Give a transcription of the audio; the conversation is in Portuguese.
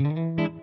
Música